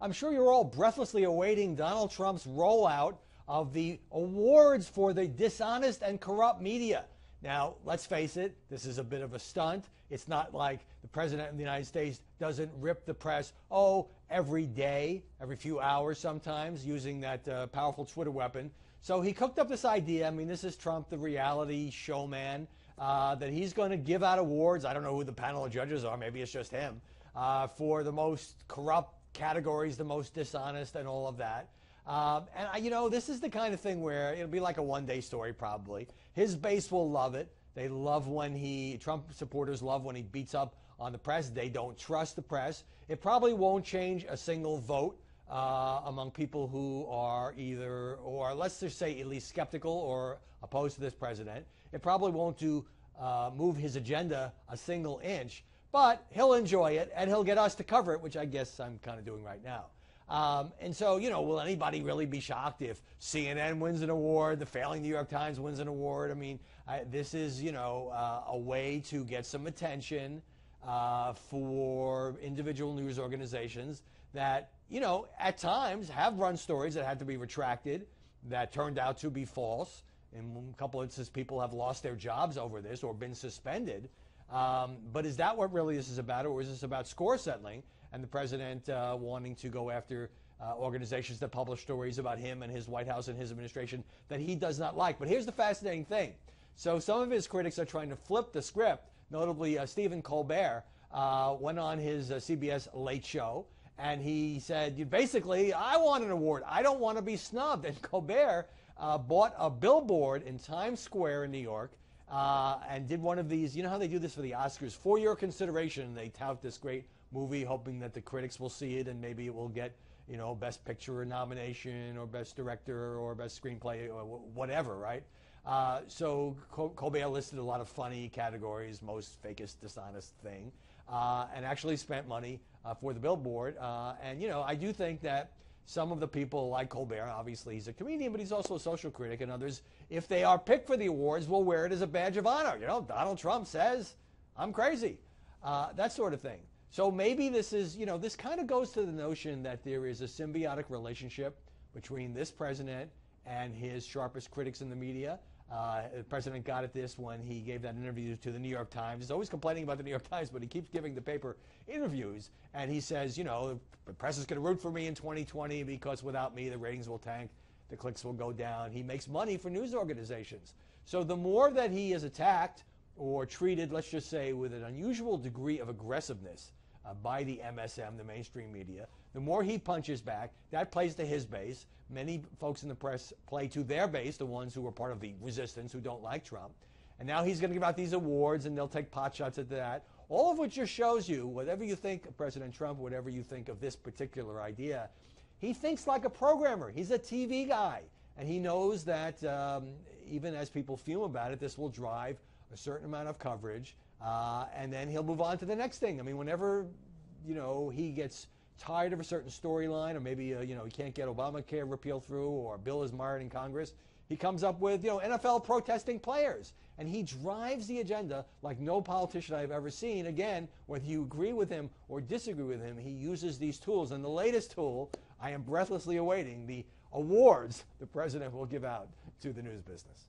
I'm sure you're all breathlessly awaiting Donald Trump's rollout of the awards for the dishonest and corrupt media. Now, let's face it, this is a bit of a stunt. It's not like the President of the United States doesn't rip the press, oh, every day, every few hours sometimes, using that uh, powerful Twitter weapon. So he cooked up this idea. I mean, this is Trump, the reality showman, uh, that he's going to give out awards. I don't know who the panel of judges are, maybe it's just him, uh, for the most corrupt categories, the most dishonest, and all of that. Um, and, I, you know, this is the kind of thing where it'll be like a one day story, probably. His base will love it. They love when he, Trump supporters love when he beats up on the press. They don't trust the press. It probably won't change a single vote uh, among people who are either, or let's just say at least skeptical or opposed to this president. It probably won't do uh, move his agenda a single inch, but he'll enjoy it and he'll get us to cover it, which I guess I'm kind of doing right now. Um, and so, you know, will anybody really be shocked if CNN wins an award, the failing New York Times wins an award? I mean, I, this is, you know, uh, a way to get some attention uh, for individual news organizations that, you know, at times have run stories that had to be retracted that turned out to be false. In a couple instances, people have lost their jobs over this or been suspended. Um, but is that what really this is about, or is this about score settling? and the president uh, wanting to go after uh, organizations that publish stories about him and his White House and his administration that he does not like. But here's the fascinating thing. So some of his critics are trying to flip the script. Notably, uh, Stephen Colbert uh, went on his uh, CBS Late Show and he said, basically, I want an award. I don't want to be snubbed. And Colbert uh, bought a billboard in Times Square in New York and did one of these. You know how they do this for the Oscars? For your consideration, they tout this great movie, hoping that the critics will see it and maybe it will get, you know, Best Picture nomination or Best Director or Best Screenplay or whatever, right? Uh, so Col- Colbert listed a lot of funny categories, most fakest, dishonest thing, uh, and actually spent money uh, for the billboard. Uh, and, you know, I do think that some of the people like Colbert, obviously he's a comedian, but he's also a social critic, and others, if they are picked for the awards, will wear it as a badge of honor. You know, Donald Trump says, I'm crazy. Uh, that sort of thing. So maybe this is, you know, this kind of goes to the notion that there is a symbiotic relationship between this president and his sharpest critics in the media. Uh, the president got at this when he gave that interview to the New York Times. He's always complaining about the New York Times, but he keeps giving the paper interviews. And he says, you know, the press is going to root for me in 2020 because without me, the ratings will tank, the clicks will go down. He makes money for news organizations. So the more that he is attacked or treated, let's just say, with an unusual degree of aggressiveness, uh, by the MSM, the mainstream media. The more he punches back, that plays to his base. Many folks in the press play to their base, the ones who are part of the resistance who don't like Trump. And now he's going to give out these awards, and they'll take pot shots at that. All of which just shows you, whatever you think of President Trump, whatever you think of this particular idea, he thinks like a programmer. He's a TV guy. And he knows that um, even as people fume about it, this will drive a certain amount of coverage. Uh, and then he'll move on to the next thing. I mean, whenever you know he gets tired of a certain storyline, or maybe uh, you know he can't get Obamacare repeal through, or a bill is mired in Congress, he comes up with you know NFL protesting players, and he drives the agenda like no politician I've ever seen. Again, whether you agree with him or disagree with him, he uses these tools. And the latest tool, I am breathlessly awaiting the awards the president will give out to the news business.